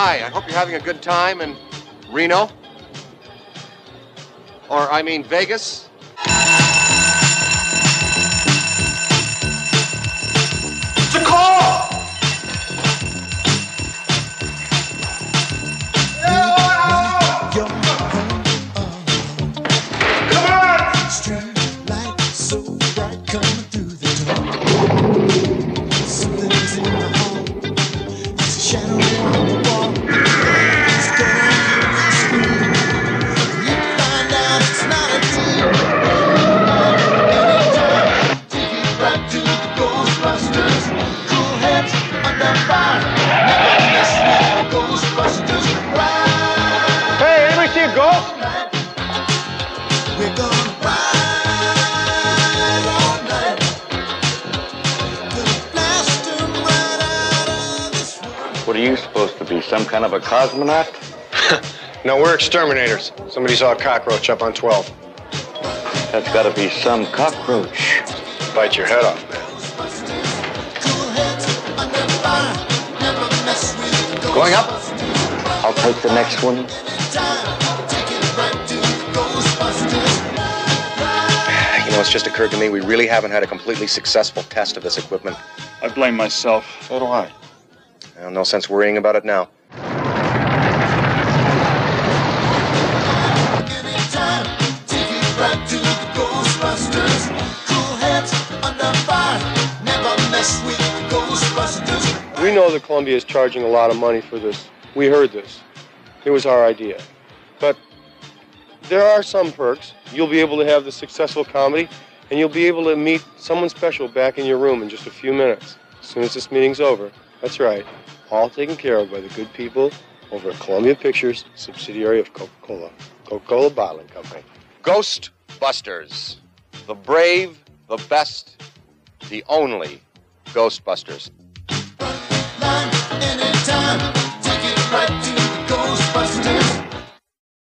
Hi, I hope you're having a good time in Reno. Or, I mean, Vegas. What are you supposed to be? Some kind of a cosmonaut? No, we're exterminators. Somebody saw a cockroach up on 12. That's got to be some cockroach. Bite your head off, man. Cool heads under fire. Never mess with the Going up? I'll take the next one. time. Take it right to Ghostbusters. You know, it's just occurred to me we really haven't had a completely successful test of this equipment. I blame myself. So do I. Well, no sense worrying about it now. We know that Columbia is charging a lot of money for this. We heard this. It was our idea. But there are some perks. You'll be able to have the successful comedy, and you'll be able to meet someone special back in your room in just a few minutes. As soon as this meeting's over. That's right. All taken care of by the good people over at Columbia Pictures, subsidiary of Coca-Cola. Coca-Cola Bottling Company. Ghostbusters. The brave, the best, the only Ghostbusters.